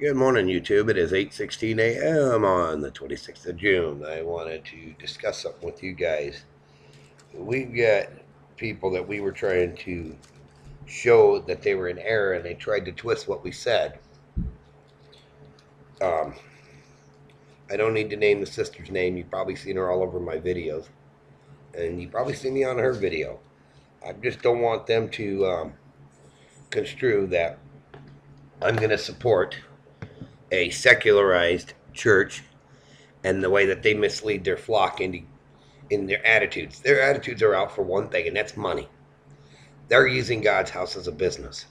Good morning, YouTube. It is 8:16 a.m. on the 26th of June. I wanted to discuss something with you guys. We've got people that we were trying to show that they were in error, and they tried to twist what we said. Um, I don't need to name the sister's name. You've probably seen her all over my videos, and you probably seen me on her video. I just don't want them to um, construe that I'm going to support a secularized church and the way that they mislead their flock into in their attitudes. Their attitudes are out for one thing, and that's money. They're using God's house as a business.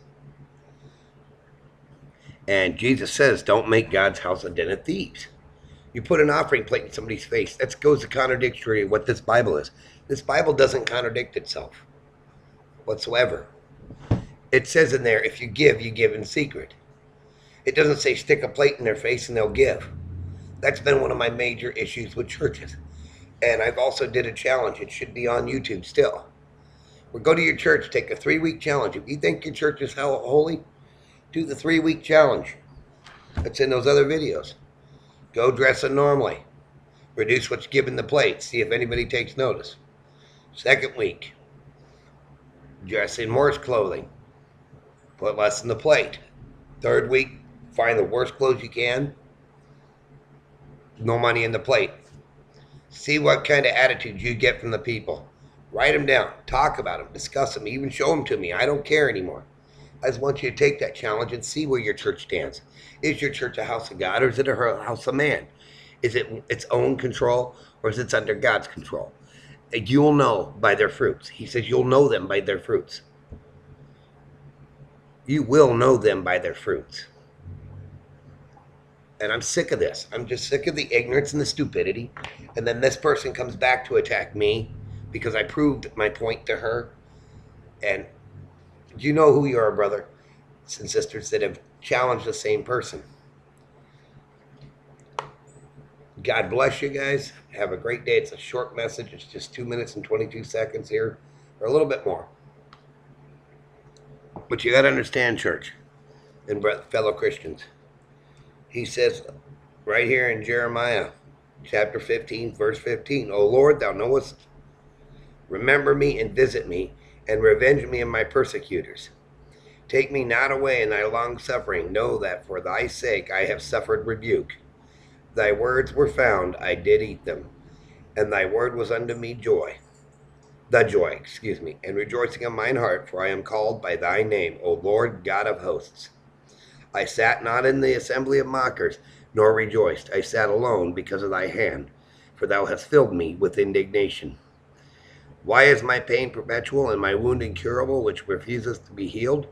And Jesus says, don't make God's house a den of thieves. You put an offering plate in somebody's face. That goes to contradictory what this Bible is. This Bible doesn't contradict itself whatsoever. It says in there, if you give, you give in secret. It doesn't say stick a plate in their face and they'll give. That's been one of my major issues with churches. And I've also did a challenge. It should be on YouTube still. Or go to your church, take a three-week challenge. If you think your church is holy, do the three-week challenge. That's in those other videos. Go dressing normally. Reduce what's given the plate. See if anybody takes notice. Second week, dress in Morris clothing. Put less in the plate. Third week, find the worst clothes you can. No money in the plate. See what kind of attitudes you get from the people. Write them down. Talk about them. Discuss them. Even show them to me. I don't care anymore. I just want you to take that challenge and see where your church stands. Is your church a house of God or is it a house of man? Is it its own control or is it under God's control? You'll know by their fruits. He says you'll know them by their fruits. You will know them by their fruits. And I'm sick of this. I'm just sick of the ignorance and the stupidity. And then this person comes back to attack me because I proved my point to her. And you know who you are, brother and sisters that have challenged the same person. God bless you guys. Have a great day. It's a short message. It's just two minutes and 22 seconds here, or a little bit more. But you got to understand, church and fellow Christians. He says right here in Jeremiah chapter 15, verse 15, O Lord, thou knowest, remember me and visit me, and revenge me and my persecutors. Take me not away in thy long suffering. Know that for thy sake I have suffered rebuke. Thy words were found, I did eat them, and thy word was unto me joy. The joy, excuse me, and rejoicing of mine heart, for I am called by thy name, O Lord God of hosts. I sat not in the assembly of mockers, nor rejoiced. I sat alone because of thy hand, for thou hast filled me with indignation. Why is my pain perpetual and my wound incurable, which refuseth to be healed?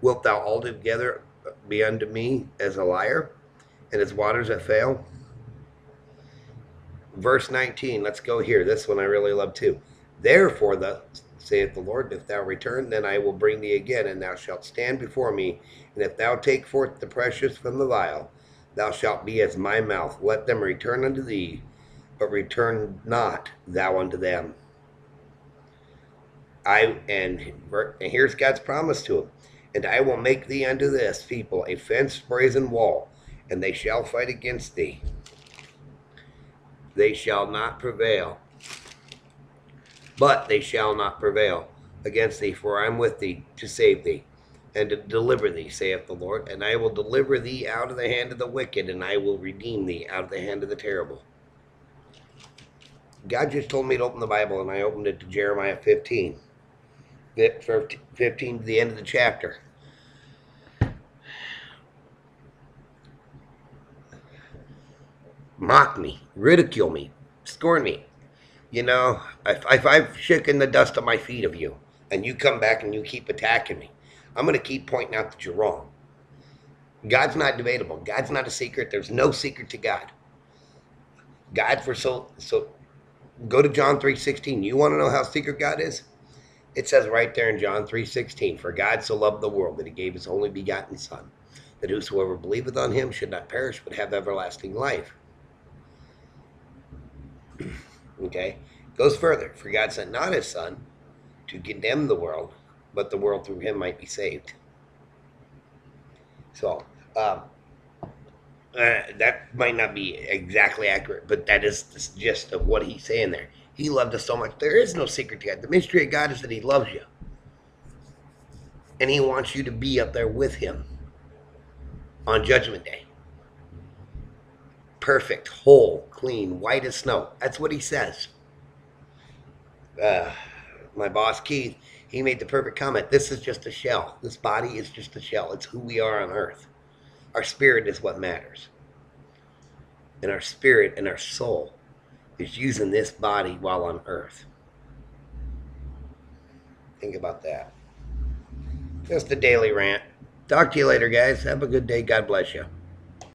Wilt thou altogether be unto me as a liar, and as waters that fail? Verse 19, let's go here. This one I really love too. Therefore, the saith the Lord, if thou return, then I will bring thee again, and thou shalt stand before me. And if thou take forth the precious from the vile, thou shalt be as my mouth. Let them return unto thee, but return not thou unto them. I and, and here's God's promise to him. And I will make thee unto this people a fenced brazen wall, and they shall fight against thee. They shall not prevail. But they shall not prevail against thee, for I am with thee to save thee and to deliver thee, saith the Lord. And I will deliver thee out of the hand of the wicked, and I will redeem thee out of the hand of the terrible. God just told me to open the Bible, and I opened it to Jeremiah 15. 15 to the end of the chapter. Mock me, ridicule me, scorn me. You know, if, if I've shaken the dust of my feet of you, and you come back and you keep attacking me, I'm going to keep pointing out that you're wrong. God's not debatable. God's not a secret. There's no secret to God. God for so so go to John 3:16. You want to know how secret God is? It says right there in John 3:16, "For God so loved the world that he gave his only begotten son, that whosoever believeth on him should not perish but have everlasting life." Okay? Goes further, "For God sent not his son to condemn the world, but the world through him might be saved." So, um, Uh, that might not be exactly accurate, but that is the gist of what he's saying there. He loved us so much. There is no secret to God. The mystery of God is that He loves you. And He wants you to be up there with Him on Judgment Day. Perfect, whole, clean, white as snow. That's what He says. Uh, my boss, Keith, he made the perfect comment. This is just a shell. This body is just a shell. It's who we are on earth. Our spirit is what matters. And our spirit and our soul is using this body while on earth. Think about that. Just a daily rant. Talk to you later, guys. Have a good day. God bless you.